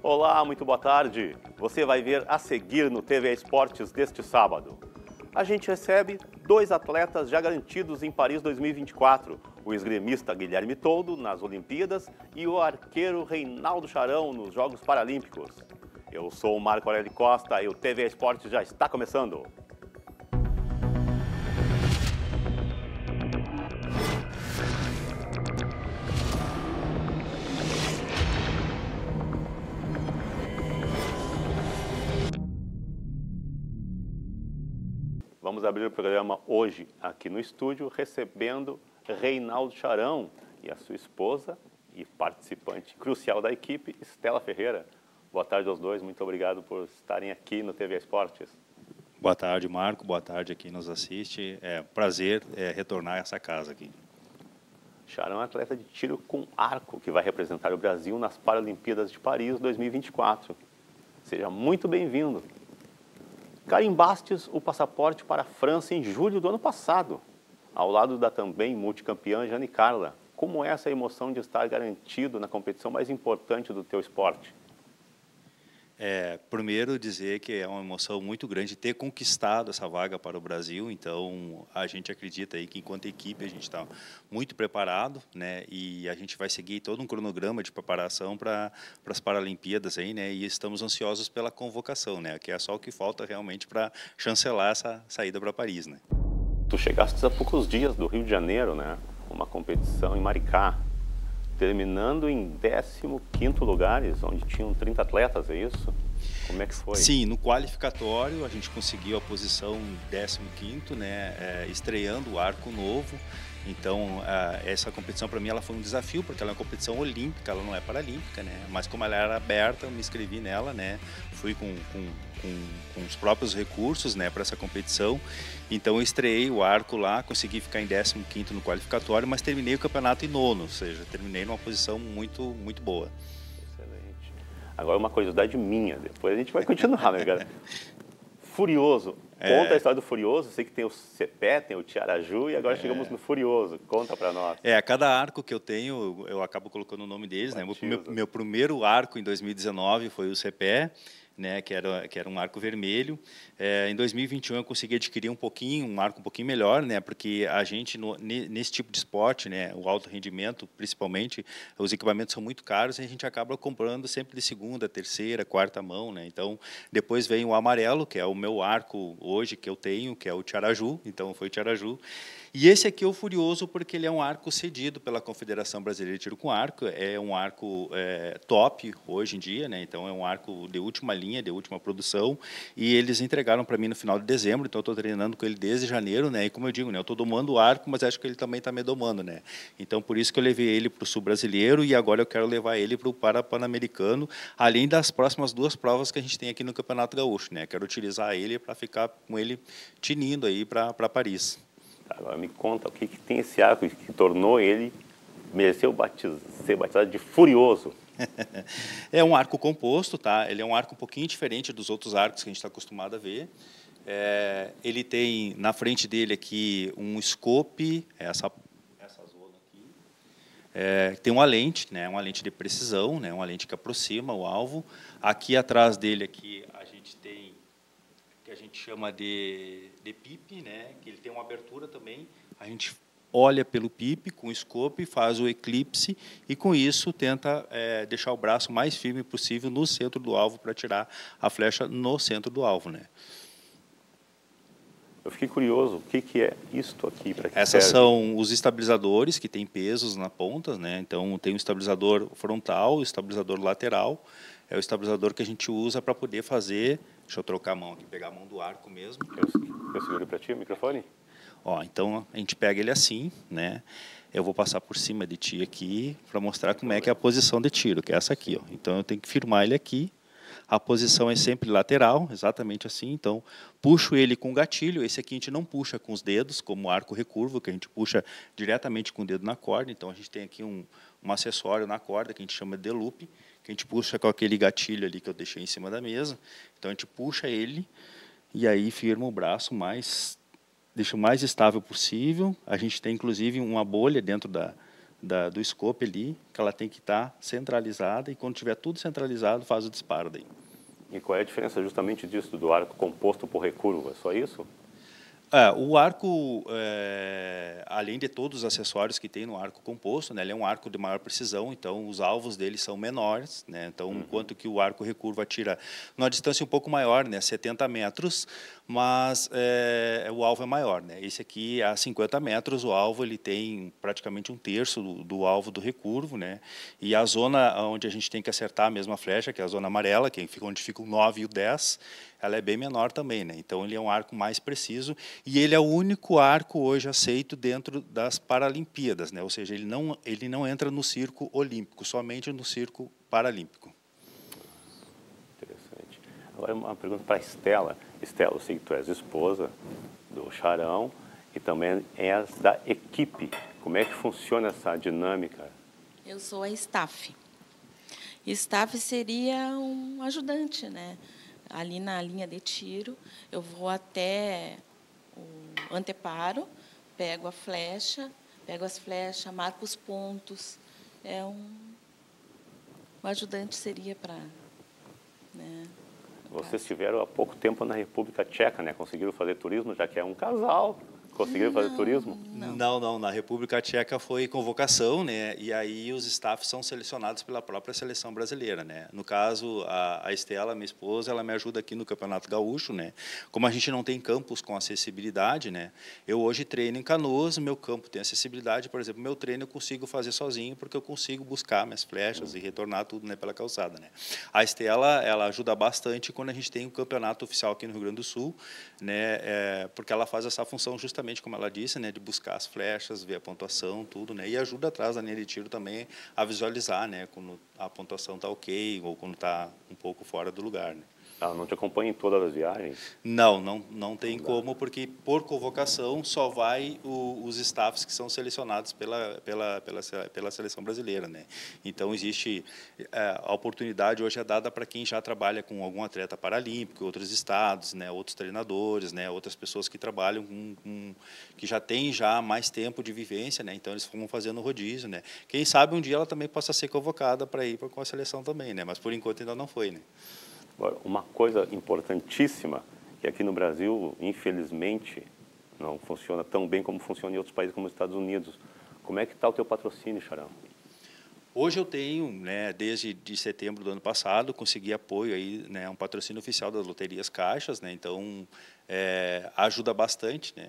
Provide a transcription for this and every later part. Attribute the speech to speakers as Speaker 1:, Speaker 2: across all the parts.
Speaker 1: Olá, muito boa tarde. Você vai ver a seguir no TV Esportes deste sábado. A gente recebe dois atletas já garantidos em Paris 2024. O esgrimista Guilherme Toldo nas Olimpíadas e o arqueiro Reinaldo Charão nos Jogos Paralímpicos. Eu sou o Marco Aurélio Costa e o TV Esportes já está começando. Vamos abrir o programa hoje aqui no estúdio recebendo Reinaldo Charão e a sua esposa e participante crucial da equipe, Estela Ferreira. Boa tarde aos dois, muito obrigado por estarem aqui no TV Esportes.
Speaker 2: Boa tarde, Marco. Boa tarde a quem nos assiste. É um prazer é, retornar a essa casa aqui.
Speaker 1: Charão é atleta de tiro com arco que vai representar o Brasil nas Paralimpíadas de Paris 2024. Seja muito bem-vindo. Carimbastes o passaporte para a França em julho do ano passado, ao lado da também multicampeã Jane Carla. Como essa emoção de estar garantido na competição mais importante do teu esporte?
Speaker 2: É, primeiro dizer que é uma emoção muito grande ter conquistado essa vaga para o Brasil. Então a gente acredita aí que enquanto equipe a gente está muito preparado, né? E a gente vai seguir todo um cronograma de preparação para as Paralimpíadas aí, né? E estamos ansiosos pela convocação, né? Que é só o que falta realmente para chancelar essa saída para Paris, né?
Speaker 1: Tu chegaste há poucos dias do Rio de Janeiro, né? Uma competição em Maricá terminando em 15º lugares, onde tinham 30 atletas, é isso? Como é que foi?
Speaker 2: Sim, no qualificatório a gente conseguiu a posição 15º, né, é, estreando o arco novo. Então, essa competição para mim ela foi um desafio, porque ela é uma competição olímpica, ela não é paralímpica, né? Mas como ela era aberta, eu me inscrevi nela, né? Fui com, com, com, com os próprios recursos, né, para essa competição. Então, eu estreiei o arco lá, consegui ficar em 15º no qualificatório, mas terminei o campeonato em nono, ou seja, terminei numa posição muito, muito boa.
Speaker 1: Agora, uma curiosidade minha, depois a gente vai continuar, né, cara? Furioso, Conta é. a história do Furioso. Sei que tem o Cepé, tem o Tiaraju e agora é. chegamos no Furioso. Conta para nós.
Speaker 2: É, a cada arco que eu tenho, eu acabo colocando o nome deles. Né? Meu, meu, primeiro arco em 2019 foi o Cepé né, que, era, que era um arco vermelho. É, em 2021 eu consegui adquirir um pouquinho, um arco um pouquinho melhor, né, porque a gente, no, nesse tipo de esporte, né, o alto rendimento, principalmente, os equipamentos são muito caros e a gente acaba comprando sempre de segunda, terceira, quarta mão. Né, então, depois vem o amarelo, que é o meu arco hoje que eu tenho, que é o Tiaraju, então foi o Tiaraju. E esse aqui é o Furioso porque ele é um arco cedido pela Confederação Brasileira de Tiro com Arco, é um arco é, top hoje em dia, né? então é um arco de última linha, de última produção, e eles entregaram para mim no final de dezembro, então eu estou treinando com ele desde janeiro, né? e como eu digo, né? eu estou domando o arco, mas acho que ele também está me domando. Né? Então por isso que eu levei ele para o Sul Brasileiro e agora eu quero levar ele para o Parapan-Americano, além das próximas duas provas que a gente tem aqui no Campeonato Gaúcho. Né? Quero utilizar ele para ficar com ele tinindo aí para Paris.
Speaker 1: Agora me conta o que, que tem esse arco que tornou ele mereceu ser batizado de Furioso.
Speaker 2: é um arco composto, tá? Ele é um arco um pouquinho diferente dos outros arcos que a gente está acostumado a ver. É, ele tem na frente dele aqui um scope, essa essa zona aqui. É, tem uma lente, né? Uma lente de precisão, né? Uma lente que aproxima o alvo. Aqui atrás dele aqui a gente tem que a gente chama de de PIP, né, que ele tem uma abertura também. A gente olha pelo PIP com o scope, faz o eclipse e com isso tenta é, deixar o braço mais firme possível no centro do alvo para tirar a flecha no centro do alvo, né?
Speaker 1: Eu fiquei curioso, o que, que é isto aqui?
Speaker 2: Para Essas serve? são os estabilizadores que têm pesos na ponta, né? Então tem o estabilizador frontal, o estabilizador lateral. É o estabilizador que a gente usa para poder fazer Deixa eu trocar a mão aqui, pegar a mão do arco mesmo.
Speaker 1: Eu, eu seguro para ti o microfone?
Speaker 2: Ó, então a gente pega ele assim, né? Eu vou passar por cima de ti aqui para mostrar como é que é a posição de tiro, que é essa aqui, ó. Então eu tenho que firmar ele aqui. A posição é sempre lateral, exatamente assim. Então, puxo ele com o gatilho. Esse aqui a gente não puxa com os dedos, como o arco recurvo, que a gente puxa diretamente com o dedo na corda. Então, a gente tem aqui um, um acessório na corda que a gente chama de loop que a gente puxa com aquele gatilho ali que eu deixei em cima da mesa. Então a gente puxa ele e aí firma o braço mais deixa o mais estável possível. A gente tem inclusive uma bolha dentro da, da, do scope ali, que ela tem que estar tá centralizada e quando tiver tudo centralizado, faz o disparo daí.
Speaker 1: E qual é a diferença justamente disso, do arco composto por recurva? Só isso?
Speaker 2: É, o arco, é, além de todos os acessórios que tem no arco composto, né, ele é um arco de maior precisão, então os alvos dele são menores, né, então uhum. enquanto que o arco recurvo atira numa distância um pouco maior, né, 70 metros, mas é, o alvo é maior. Né, esse aqui, a 50 metros, o alvo ele tem praticamente um terço do, do alvo do recurvo, né, e a zona onde a gente tem que acertar a mesma flecha, que é a zona amarela, que fica onde fica o 9 e o 10, ela é bem menor também, né? Então ele é um arco mais preciso e ele é o único arco hoje aceito dentro das Paralimpíadas, né? Ou seja, ele não ele não entra no circo olímpico, somente no circo paralímpico.
Speaker 1: Interessante. Agora uma pergunta para a Estela. Estela, eu sei que tu és esposa do Charão e também és da equipe. Como é que funciona essa dinâmica?
Speaker 3: Eu sou a staff. Staff seria um ajudante, né? Ali na linha de tiro, eu vou até o anteparo, pego a flecha, pego as flechas, marco os pontos. É um, um ajudante seria para. Né,
Speaker 1: Vocês estiveram há pouco tempo na República Tcheca, né? Conseguiram fazer turismo, já que é um casal. Conseguiram fazer turismo?
Speaker 2: Não. não, não. Na República Tcheca foi convocação, né? E aí os staffs são selecionados pela própria seleção brasileira, né? No caso, a, a Estela, minha esposa, ela me ajuda aqui no Campeonato Gaúcho, né? Como a gente não tem campos com acessibilidade, né? Eu hoje treino em Canoas, meu campo tem acessibilidade, por exemplo, meu treino eu consigo fazer sozinho porque eu consigo buscar minhas flechas e retornar tudo né, pela calçada, né? A Estela, ela ajuda bastante quando a gente tem um campeonato oficial aqui no Rio Grande do Sul, né? É, porque ela faz essa função justamente como ela disse, né, de buscar as flechas, ver a pontuação, tudo, né, e ajuda atrás da linha de tiro também a visualizar, né, quando a pontuação está ok ou quando está um pouco fora do lugar, né.
Speaker 1: Ela não te acompanha em todas as viagens?
Speaker 2: Não, não, não tem não como, porque por convocação só vai o, os staffs que são selecionados pela, pela, pela, pela seleção brasileira. Né? Então, existe é, a oportunidade hoje é dada para quem já trabalha com algum atleta paralímpico, outros estados, né, outros treinadores, né, outras pessoas que trabalham com, com que já têm já mais tempo de vivência, né, então eles vão fazendo rodízio. Né? Quem sabe um dia ela também possa ser convocada para ir com a seleção também, né? mas por enquanto ainda não foi. Né?
Speaker 1: Agora, uma coisa importantíssima, que aqui no Brasil, infelizmente, não funciona tão bem como funciona em outros países como os Estados Unidos. Como é que está o teu patrocínio, Charão?
Speaker 2: Hoje eu tenho, né, desde de setembro do ano passado, consegui apoio aí, né, um patrocínio oficial das loterias caixas, né, então é, ajuda bastante, né,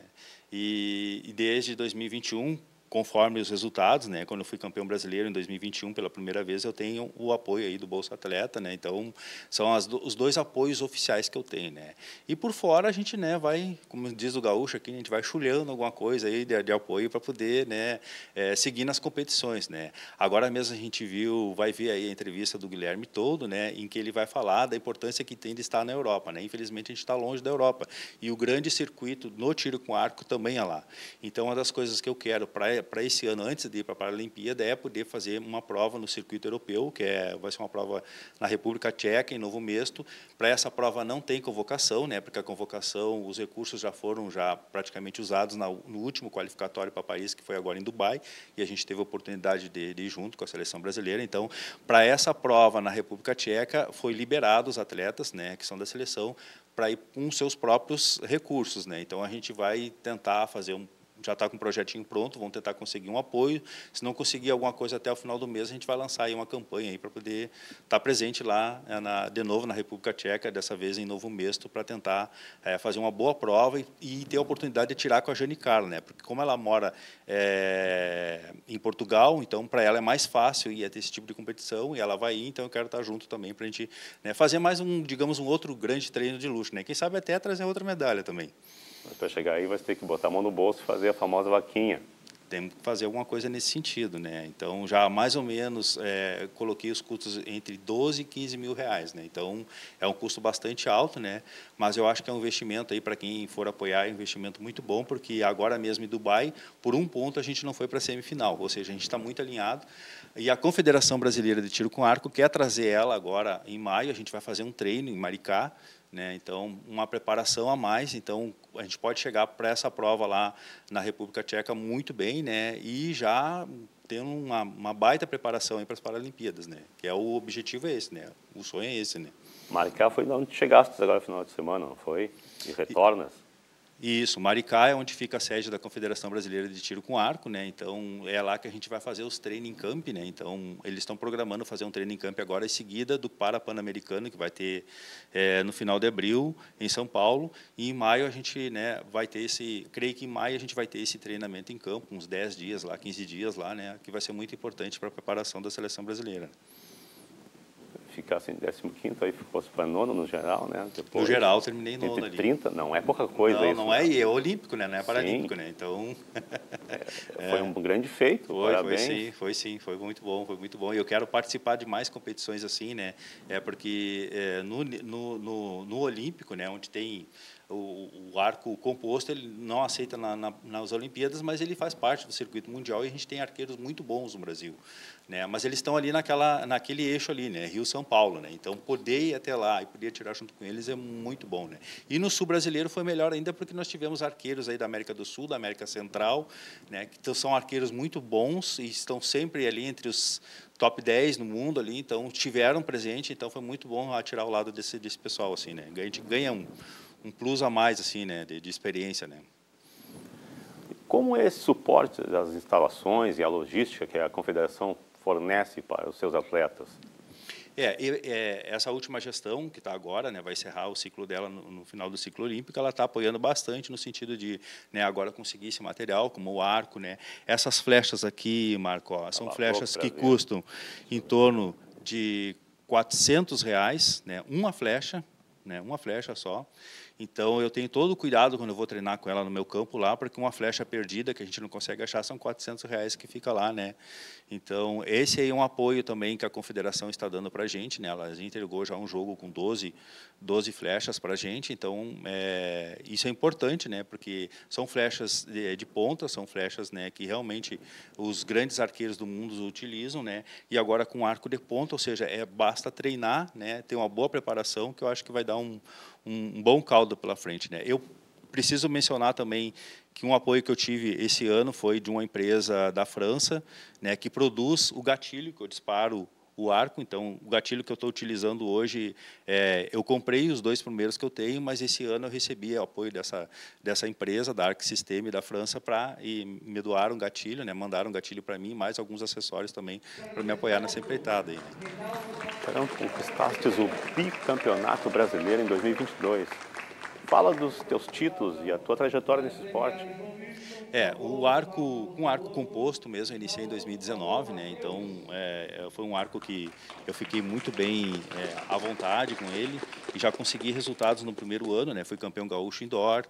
Speaker 2: e, e desde 2021 conforme os resultados, né? Quando eu fui campeão brasileiro em 2021 pela primeira vez, eu tenho o apoio aí do Bolsa Atleta, né? Então são as, os dois apoios oficiais que eu tenho, né? E por fora a gente, né? Vai, como diz o gaúcho aqui, a gente vai chulhando alguma coisa aí de, de apoio para poder, né? É, seguir nas competições, né? Agora mesmo a gente viu, vai ver aí a entrevista do Guilherme todo, né? Em que ele vai falar da importância que tem de estar na Europa, né? Infelizmente a gente está longe da Europa e o grande circuito no tiro com arco também é lá. Então uma das coisas que eu quero para para esse ano, antes de ir para a Paralimpíada, é poder fazer uma prova no circuito europeu, que é, vai ser uma prova na República Tcheca, em Novo Mesto. Para essa prova não tem convocação, né, porque a convocação, os recursos já foram já praticamente usados na, no último qualificatório para Paris, que foi agora em Dubai, e a gente teve a oportunidade de, de ir junto com a seleção brasileira. Então, para essa prova na República Tcheca, foi liberado os atletas, né, que são da seleção, para ir com seus próprios recursos. Né? Então, a gente vai tentar fazer um já está com o projetinho pronto, vamos tentar conseguir um apoio. Se não conseguir alguma coisa até o final do mês, a gente vai lançar aí uma campanha aí para poder estar tá presente lá é, na, de novo na República Tcheca, dessa vez em Novo Mesto, para tentar é, fazer uma boa prova e, e, ter a oportunidade de tirar com a Jane Carla, né? Porque como ela mora é, em Portugal, então para ela é mais fácil ir até esse tipo de competição e ela vai ir, então eu quero estar tá junto também para a gente né, fazer mais um, digamos, um outro grande treino de luxo, né? Quem sabe até trazer outra medalha também.
Speaker 1: Para chegar aí, vai ter que botar a mão no bolso e fazer a famosa vaquinha.
Speaker 2: Temos que fazer alguma coisa nesse sentido, né? Então, já mais ou menos é, coloquei os custos entre 12 e 15 mil reais, né? Então, é um custo bastante alto, né? Mas eu acho que é um investimento aí para quem for apoiar, é um investimento muito bom, porque agora mesmo em Dubai, por um ponto, a gente não foi para a semifinal, ou seja, a gente está muito alinhado. E a Confederação Brasileira de Tiro com Arco quer trazer ela agora em maio, a gente vai fazer um treino em Maricá, né? Então, uma preparação a mais. Então, a gente pode chegar para essa prova lá na República Tcheca muito bem, né? E já tendo uma, uma baita preparação para as Paralimpíadas, né? Que é o objetivo é esse, né? O sonho é esse, né?
Speaker 1: Maricá foi de onde chegaste agora no final de semana, não foi? E retornas?
Speaker 2: Isso, Maricá é onde fica a sede da Confederação Brasileira de Tiro com Arco, né? Então é lá que a gente vai fazer os training camp, né? Então eles estão programando fazer um training camp agora em seguida do para Pan-Americano que vai ter é, no final de abril em São Paulo e em maio a gente, né, vai ter esse, creio que em maio a gente vai ter esse treinamento em campo, uns 10 dias lá, 15 dias lá, né? Que vai ser muito importante para a preparação da seleção brasileira
Speaker 1: ficasse em 15 aí fosse para nono no geral, né?
Speaker 2: Depois, no geral, terminei nono ali.
Speaker 1: 30, não é pouca coisa
Speaker 2: não,
Speaker 1: isso.
Speaker 2: Não, é, e é olímpico, né? Não é paralímpico, Sim. né? Então...
Speaker 1: é, foi um grande feito,
Speaker 2: foi,
Speaker 1: parabéns.
Speaker 2: Foi sim, foi sim, foi muito bom, foi muito bom. E eu quero participar de mais competições assim, né? É porque é, no, no, no, no olímpico, né? Onde tem o, o, arco composto ele não aceita na, na, nas Olimpíadas, mas ele faz parte do circuito mundial e a gente tem arqueiros muito bons no Brasil, né? Mas eles estão ali naquela, naquele eixo ali, né? Rio São Paulo, né? Então poder ir até lá e poder tirar junto com eles é muito bom, né? E no sul brasileiro foi melhor ainda porque nós tivemos arqueiros aí da América do Sul, da América Central, né? Que são arqueiros muito bons e estão sempre ali entre os top 10 no mundo ali, então tiveram presente, então foi muito bom atirar ao lado desse, desse pessoal assim, né? A gente ganha um um plus a mais assim, né, de, de experiência, né.
Speaker 1: Como é esse suporte das instalações e a logística que a confederação fornece para os seus atletas?
Speaker 2: É, é essa última gestão que está agora, né, vai encerrar o ciclo dela no, no final do ciclo olímpico, ela está apoiando bastante no sentido de, né, agora conseguir esse material, como o arco, né, essas flechas aqui, Marco, ó, são flechas que custam em torno de 400 reais, né, uma flecha, né, uma flecha só. Então, eu tenho todo o cuidado quando eu vou treinar com ela no meu campo lá, porque uma flecha perdida que a gente não consegue achar são 400 reais que fica lá, né? Então, esse aí é um apoio também que a confederação está dando para a gente, né? Ela entregou já um jogo com 12, 12 flechas para a gente, então é, isso é importante, né? Porque são flechas de, de, ponta, são flechas, né? Que realmente os grandes arqueiros do mundo utilizam, né? E agora com arco de ponta, ou seja, é basta treinar, né? Ter uma boa preparação que eu acho que vai dar um um, bom caldo pela frente. Né? Eu preciso mencionar também que um apoio que eu tive esse ano foi de uma empresa da França, né, que produz o gatilho que eu disparo o arco. Então, o gatilho que eu estou utilizando hoje, é, eu comprei os dois primeiros que eu tenho, mas esse ano eu recebi o apoio dessa, dessa empresa, da Arc System da França, para me doar um gatilho, né, mandaram um gatilho para mim, mais alguns acessórios também para me apoiar nessa empreitada. Aí.
Speaker 1: Então, conquistaste o bicampeonato brasileiro em 2022. Fala dos teus títulos e a tua trajetória nesse esporte.
Speaker 2: É, o arco, um arco composto mesmo, eu iniciei em 2019, né? Então, é, foi um arco que eu fiquei muito bem é, à vontade com ele e já consegui resultados no primeiro ano, né? Fui campeão gaúcho indoor,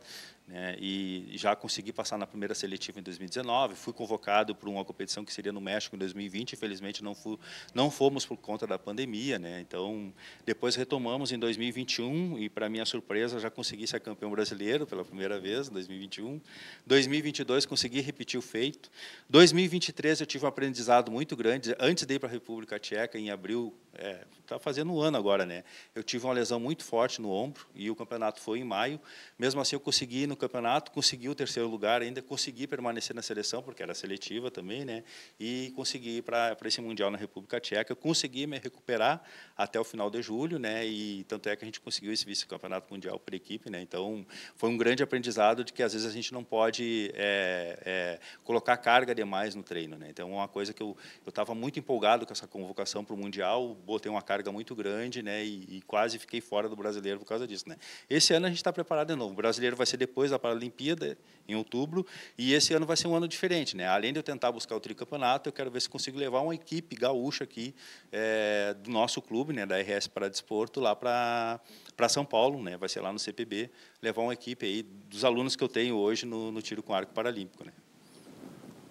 Speaker 2: né, e já consegui passar na primeira seletiva em 2019, fui convocado para uma competição que seria no México em 2020, infelizmente não, fui, não fomos por conta da pandemia, né, então depois retomamos em 2021 e para minha surpresa já consegui ser campeão brasileiro pela primeira vez em 2021, 2022 consegui repetir o feito, 2023 eu tive um aprendizado muito grande, antes de ir para a República Tcheca em abril, está é, tá fazendo um ano agora, né, eu tive uma lesão muito forte no ombro e o campeonato foi em maio, mesmo assim eu consegui no campeonato, consegui o terceiro lugar, ainda consegui permanecer na seleção, porque era seletiva também, né? E consegui ir para esse Mundial na República Tcheca. Consegui me recuperar até o final de julho, né? E tanto é que a gente conseguiu esse vice-campeonato mundial por equipe, né? Então, foi um grande aprendizado de que às vezes a gente não pode é, é, colocar carga demais no treino, né? Então, uma coisa que eu estava muito empolgado com essa convocação para o Mundial, botei uma carga muito grande, né? E, e quase fiquei fora do brasileiro por causa disso, né? Esse ano a gente está preparado de novo. O brasileiro vai ser depois depois da Paralimpíada, em outubro, e esse ano vai ser um ano diferente. Né? Além de eu tentar buscar o tricampeonato, eu quero ver se consigo levar uma equipe gaúcha aqui é, do nosso clube, né, da RS para Desporto, lá para São Paulo, né? vai ser lá no CPB, levar uma equipe aí dos alunos que eu tenho hoje no, no tiro com arco paralímpico. Né?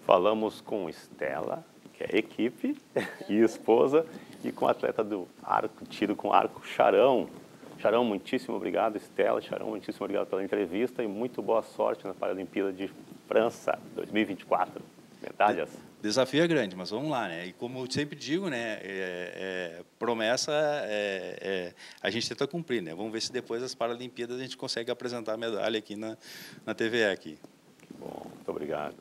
Speaker 1: Falamos com Estela, que é equipe e esposa, e com o atleta do arco, tiro com arco, Charão. Charão, muitíssimo obrigado. Estela, Charão, muitíssimo obrigado pela entrevista e muito boa sorte na Paralimpíada de França 2024. Medalhas.
Speaker 2: Desafio é grande, mas vamos lá, né? E como eu sempre digo, né? É, é, promessa é, é, a gente tenta cumprir, né? Vamos ver se depois das Paralimpíadas a gente consegue apresentar a medalha aqui na, na TVE aqui.
Speaker 1: Bom, muito obrigado.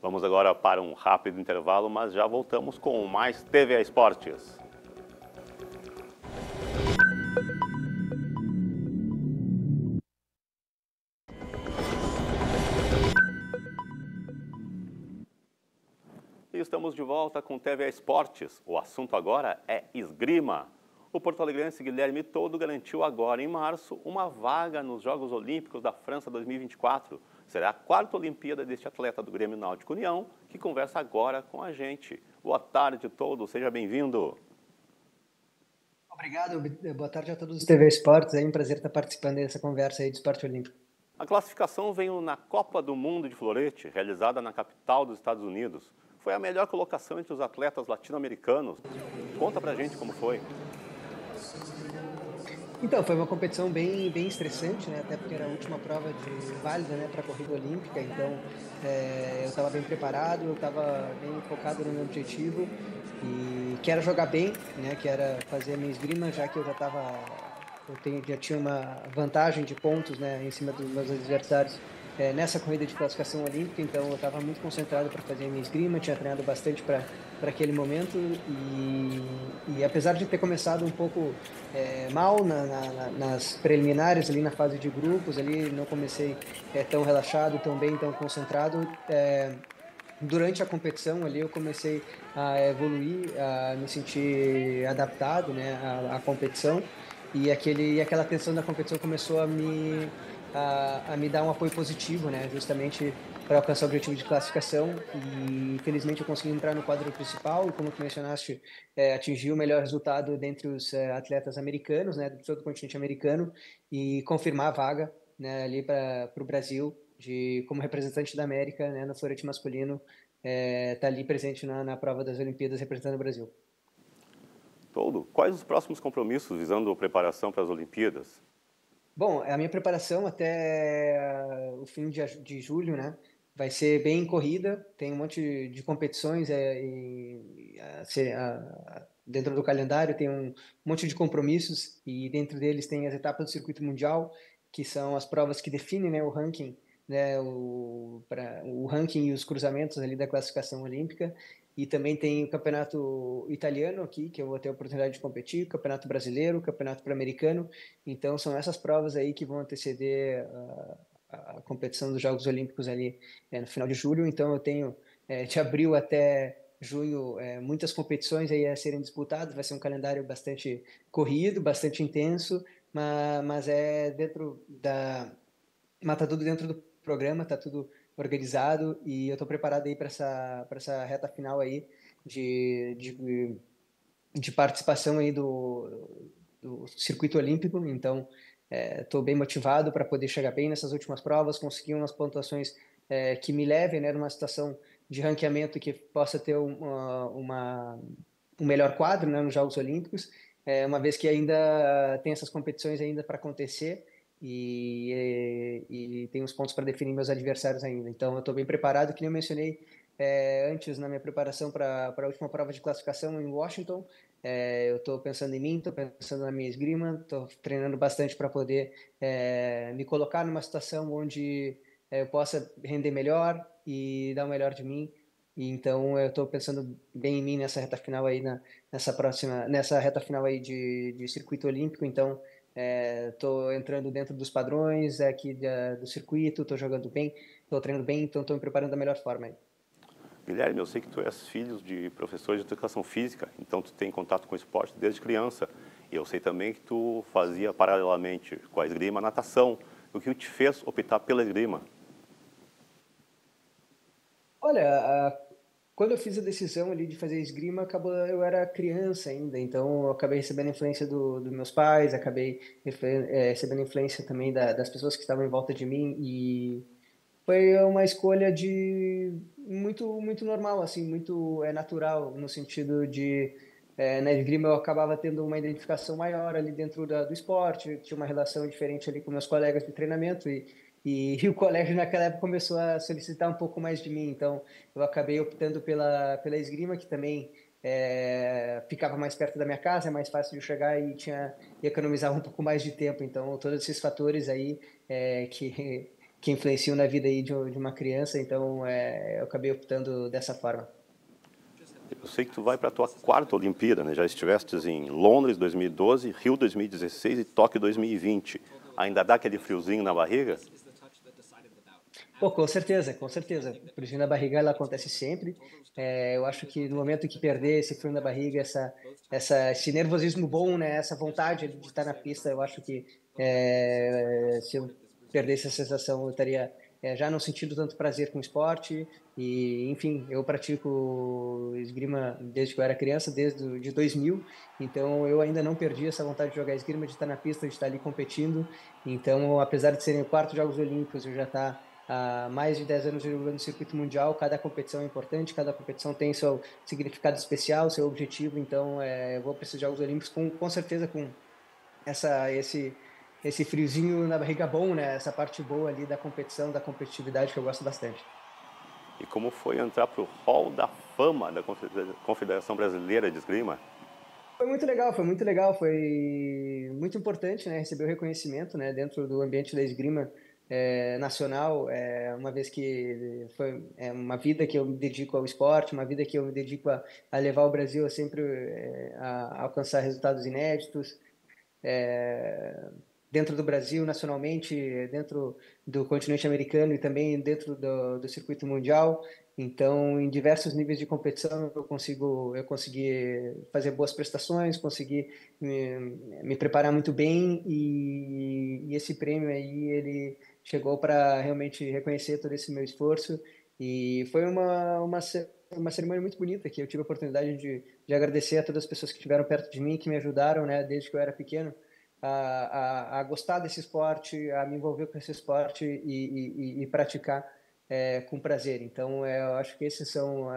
Speaker 1: Vamos agora para um rápido intervalo, mas já voltamos com mais TV Esportes. Estamos de volta com TV Esportes. O assunto agora é esgrima. O porto-alegrense Guilherme Todo garantiu agora, em março, uma vaga nos Jogos Olímpicos da França 2024 Será a quarta Olimpíada deste atleta do Grêmio Náutico União, que conversa agora com a gente. Boa tarde a todos, seja bem-vindo.
Speaker 4: Obrigado, boa tarde a todos os TV Esportes, é um prazer estar participando dessa conversa aí do esporte olímpico.
Speaker 1: A classificação veio na Copa do Mundo de Florete, realizada na capital dos Estados Unidos. Foi a melhor colocação entre os atletas latino-americanos. Conta pra gente como foi.
Speaker 4: Então, foi uma competição bem, bem estressante, né? Até porque era a última prova de válida né, para a corrida olímpica, então é, eu estava bem preparado, eu estava bem focado no meu objetivo e que era jogar bem, né? Que era fazer a minha esgrima, já que eu já estava eu tenho, já tinha uma vantagem de pontos, né, em cima dos meus adversários é, nessa corrida de classificação olímpica, então eu estava muito concentrado para fazer a minha esgrima, tinha treinado bastante para aquele momento e, e, apesar de ter começado um pouco é, mal na, na, nas preliminares, ali na fase de grupos, ali não comecei é, tão relaxado, tão bem, tão concentrado, é, durante a competição ali eu comecei a evoluir, a me sentir adaptado né, à, à competição e, aquele, e aquela tensão da competição começou a me a, a me dar um apoio positivo, né? Justamente para alcançar o objetivo de classificação e felizmente eu consegui entrar no quadro principal e como tu mencionaste é, o melhor resultado dentre os é, atletas americanos né todo o continente americano e confirmar a vaga né ali para o Brasil de como representante da América né no florete masculino é, tá ali presente na, na prova das Olimpíadas representando o Brasil
Speaker 1: todo quais os próximos compromissos visando a preparação para as Olimpíadas
Speaker 4: Bom, a minha preparação até o fim de, de julho, né? Vai ser bem corrida, tem um monte de competições é, a, a, dentro do calendário, tem um monte de compromissos e dentro deles tem as etapas do circuito mundial, que são as provas que definem né, o ranking né, o, pra, o ranking e os cruzamentos ali da classificação olímpica. E também tem o campeonato italiano aqui, que eu vou ter a oportunidade de competir, o campeonato brasileiro, o campeonato pan-americano. Então, são essas provas aí que vão anteceder a, a competição dos Jogos Olímpicos ali é, no final de julho. Então, eu tenho é, de abril até junho é, muitas competições aí a serem disputadas. Vai ser um calendário bastante corrido, bastante intenso, mas, mas é dentro da. Mas tá tudo dentro do programa, tá tudo organizado e eu estou preparado aí para essa para essa reta final aí de, de, de participação aí do, do circuito olímpico. Então estou é, bem motivado para poder chegar bem nessas últimas provas conseguir umas pontuações é, que me levem né numa situação de ranqueamento que possa ter uma, uma um melhor quadro né, nos Jogos Olímpicos. É, uma vez que ainda tem essas competições ainda para acontecer e, e, e tem uns pontos para definir meus adversários ainda. Então eu estou bem preparado, que nem eu mencionei é, antes na minha preparação para a última prova de classificação em Washington. É, eu estou pensando em mim, estou pensando na minha esgrima, estou treinando bastante para poder é, me colocar numa situação onde eu possa render melhor e dar o melhor de mim. E, então eu estou pensando bem em mim nessa reta final aí, na, nessa próxima, nessa reta final aí de, de circuito olímpico. Então estou é, entrando dentro dos padrões aqui da, do circuito, estou jogando bem, estou treinando bem, então estou me preparando da melhor forma.
Speaker 1: Guilherme, eu sei que tu és filho de professores de educação física, então tu tem contato com esporte desde criança. E eu sei também que tu fazia paralelamente com a esgrima natação. O que te fez optar pela esgrima?
Speaker 4: Olha, quando eu fiz a decisão ali de fazer esgrima, acabou, eu era criança ainda, então eu acabei recebendo influência do, dos meus pais, acabei é, recebendo influência também da, das pessoas que estavam em volta de mim e foi uma escolha de muito muito normal, assim, muito é natural no sentido de é, na esgrima eu acabava tendo uma identificação maior ali dentro da, do esporte, tinha uma relação diferente ali com meus colegas de treinamento e e, e, o colégio naquela época começou a solicitar um pouco mais de mim, então eu acabei optando pela, pela esgrima, que também é, ficava mais perto da minha casa, é mais fácil de chegar e tinha e economizava um pouco mais de tempo. Então, todos esses fatores aí é, que que influenciam na vida aí de, de uma criança, então é, eu acabei optando dessa forma.
Speaker 1: Eu sei que tu vai para a tua quarta Olimpíada, né? Já estiveste em Londres 2012, Rio 2016 e Tóquio 2020. Ainda dá aquele friozinho na barriga?
Speaker 4: Pô, com certeza, com certeza. O friozinho na barriga ela acontece sempre. É, eu acho que no momento que perder esse frio na barriga, essa, essa, esse nervosismo bom, né, essa vontade de estar na pista, eu acho que é, se eu perdesse essa sensação, eu estaria é, já não sentindo tanto prazer com o esporte. E, enfim, eu pratico esgrima desde que eu era criança, desde de 2000. Então, eu ainda não perdi essa vontade de jogar esgrima, de estar na pista, de estar ali competindo. Então, apesar de serem quatro Jogos Olímpicos, eu já estar tá há mais de 10 anos jogando no circuito mundial. Cada competição é importante, cada competição tem seu significado especial, seu objetivo. Então, é, eu vou para esses Jogos Olímpicos com, com certeza com essa, esse esse friozinho na barriga bom, né? Essa parte boa ali da competição, da competitividade que eu gosto bastante.
Speaker 1: E como foi entrar para o Hall da Fama da Confederação Brasileira de Esgrima?
Speaker 4: Foi muito legal, foi muito legal, foi muito importante, né? Receber o reconhecimento, né? Dentro do ambiente da esgrima é, nacional, é, uma vez que foi é, uma vida que eu me dedico ao esporte, uma vida que eu me dedico a, a levar o Brasil a sempre é, a, a alcançar resultados inéditos. É, dentro do Brasil, nacionalmente, dentro do continente americano e também dentro do, do circuito mundial. Então, em diversos níveis de competição, eu consigo, eu consegui fazer boas prestações, consegui me, me preparar muito bem e, e, esse prêmio aí ele chegou para realmente reconhecer todo esse meu esforço e foi uma, uma uma cerimônia muito bonita que eu tive a oportunidade de, de agradecer a todas as pessoas que estiveram perto de mim, que me ajudaram, né, desde que eu era pequeno a, a, a, gostar desse esporte, a me envolver com esse esporte e, e, e praticar é, com prazer. Então, é, eu acho que esses são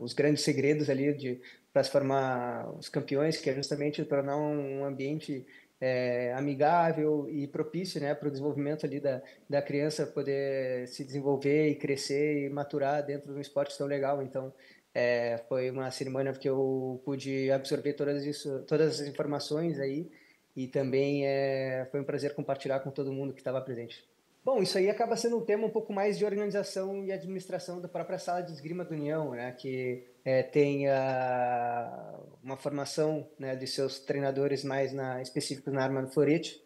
Speaker 4: os grandes segredos ali para formar os campeões, que é justamente tornar um ambiente é, amigável e propício né, para o desenvolvimento ali da, da criança poder se desenvolver e crescer e maturar dentro de um esporte tão legal. Então, é, foi uma cerimônia que eu pude absorver todas, isso, todas as informações aí e também é, foi um prazer compartilhar com todo mundo que estava presente. Bom, isso aí acaba sendo um tema um pouco mais de organização e administração da própria sala de esgrima do União, né, que é, tem a, uma formação né, de seus treinadores mais na, específicos na arma do florete,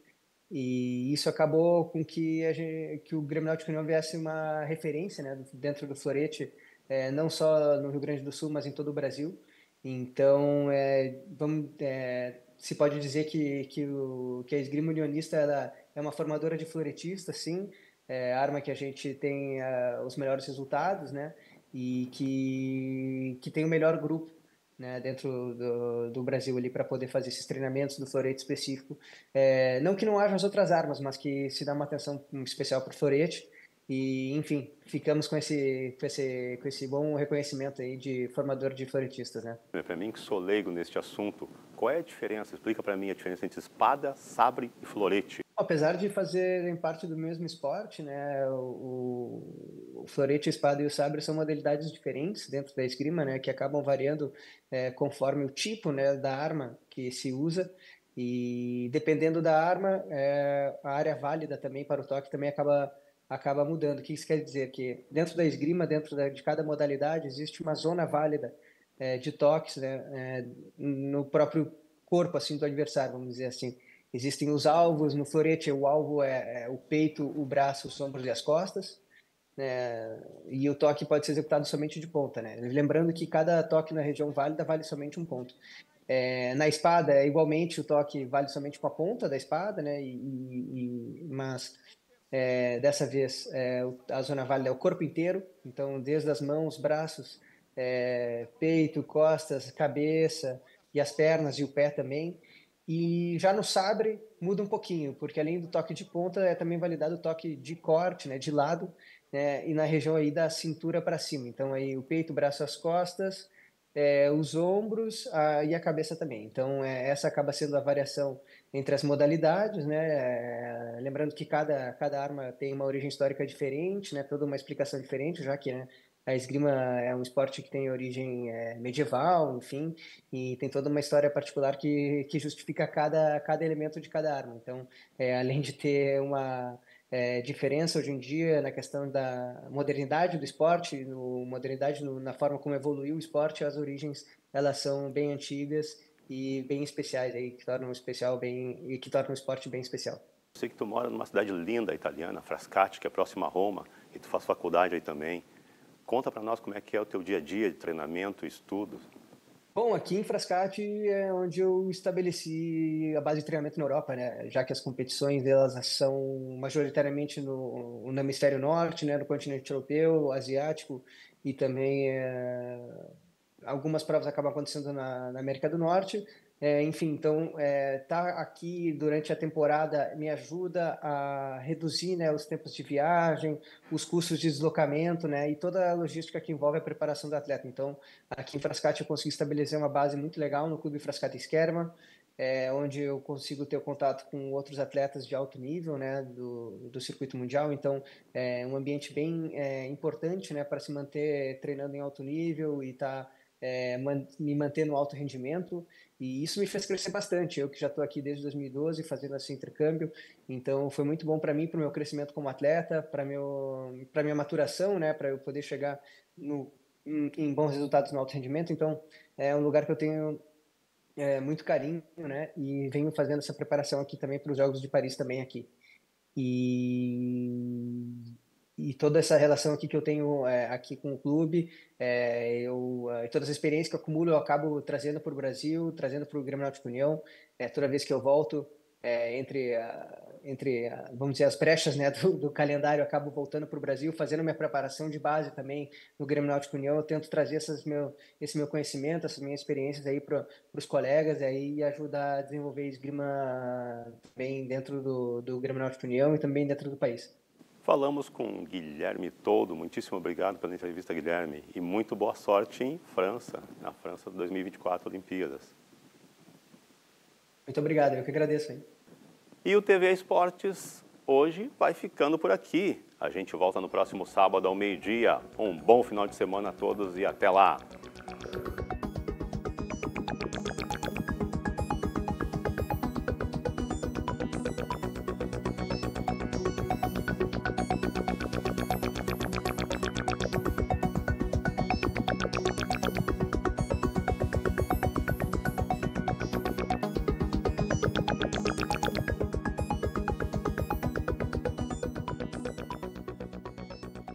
Speaker 4: e isso acabou com que, gente, que o Grêmio Náutico União viesse uma referência né, dentro do florete é, não só no Rio Grande do Sul, mas em todo o Brasil. Então, é, vamos, é, se pode dizer que, que, o, que a esgrima unionista ela é uma formadora de floretistas, sim, é a arma que a gente tem é, os melhores resultados, né? E que, que tem o melhor grupo né, dentro do, do Brasil ali para poder fazer esses treinamentos do florete específico. É, não que não haja as outras armas, mas que se dá uma atenção especial para o florete. E, enfim, ficamos com esse, com esse, com esse bom reconhecimento aí de formador de floretistas, né?
Speaker 1: Para mim, que sou leigo neste assunto, qual é a diferença? Explica para mim a diferença entre espada, sabre e florete.
Speaker 4: Apesar de fazerem parte do mesmo esporte, né, o, o florete, a espada e o sabre são modalidades diferentes dentro da esgrima, né, que acabam variando é, conforme o tipo, né, da arma que se usa e dependendo da arma, é, a área válida também para o toque também acaba acaba mudando. O que isso quer dizer? Que dentro da esgrima, dentro de cada modalidade, existe uma zona válida é, de toques né, é, no próprio corpo assim do adversário, vamos dizer assim. Existem os alvos, no florete o alvo é, é o peito, o braço, os ombros e as costas. Né, e o toque pode ser executado somente de ponta. Né? Lembrando que cada toque na região válida vale somente um ponto. É, na espada, igualmente, o toque vale somente com a ponta da espada, né? E, e, mas é, dessa vez, é, a zona válida é o corpo inteiro, então desde as mãos, braços, é, peito, costas, cabeça e as pernas e o pé também. E já no sabre muda um pouquinho, porque além do toque de ponta é também validado o toque de corte, né, de lado, né, e na região aí da cintura para cima. Então aí o peito, o braço, as costas, é, os ombros a, e a cabeça também. Então é, essa acaba sendo a variação entre as modalidades, né? É, lembrando que cada, cada arma tem uma origem histórica diferente, né? Toda uma explicação diferente, já que né, a esgrima é um esporte que tem origem é, medieval, enfim, e tem toda uma história particular que, que justifica cada, cada elemento de cada arma. Então, é, além de ter uma é, diferença hoje em dia na questão da modernidade do esporte, no, modernidade no, na forma como evoluiu o esporte, as origens elas são bem antigas e bem especiais aí que tornam o especial bem e que tornam o esporte bem especial.
Speaker 1: Eu sei que tu mora numa cidade linda italiana, Frascati, que é próxima a Roma, e tu faz faculdade aí também. Conta para nós como é que é o teu dia a dia de treinamento, estudo.
Speaker 4: Bom, aqui em Frascati é onde eu estabeleci a base de treinamento na Europa, né? Já que as competições delas são majoritariamente no, no hemisfério norte, né? No continente europeu, asiático e também é, algumas provas acabam acontecendo na, na América do Norte. É, enfim, então é, tá aqui durante a temporada me ajuda a reduzir né, os tempos de viagem, os custos de deslocamento, né, e toda a logística que envolve a preparação do atleta. Então, aqui em Frascati eu consegui estabelecer uma base muito legal no Clube Frascati Esquerma, é, onde eu consigo ter contato com outros atletas de alto nível, né, do, do circuito mundial. Então, é um ambiente bem é, importante, né, para se manter treinando em alto nível e estar tá é, man, me manter no alto rendimento e isso me fez crescer bastante. Eu que já estou aqui desde 2012 fazendo esse intercâmbio, então foi muito bom para mim, para o meu crescimento como atleta, para meu para minha maturação, né, para eu poder chegar no, em, em, bons resultados no alto rendimento. Então é um lugar que eu tenho é, muito carinho, né, e venho fazendo essa preparação aqui também para os Jogos de Paris também aqui. E e toda essa relação aqui que eu tenho é, aqui com o clube, é, eu, é, todas as experiências que eu acumulo, eu acabo trazendo para o Brasil, trazendo para o Grêmio Náutico União. É, toda vez que eu volto, é, entre, entre, vamos dizer, as brechas né, do, do calendário, eu acabo voltando para o Brasil, fazendo minha preparação de base também no Grêmio Náutico União. Eu tento trazer essas meu, esse meu conhecimento, essas minhas experiências aí para os colegas aí, e ajudar a desenvolver esgrima bem dentro do, do Grêmio Náutico União e também dentro do país.
Speaker 1: Falamos com Guilherme Todo. Muitíssimo obrigado pela entrevista, Guilherme. E muito boa sorte em França, na França 2024 Olimpíadas.
Speaker 4: Muito obrigado, eu que agradeço. Hein?
Speaker 1: E o TV Esportes hoje vai ficando por aqui. A gente volta no próximo sábado ao meio-dia. Um bom final de semana a todos e até lá.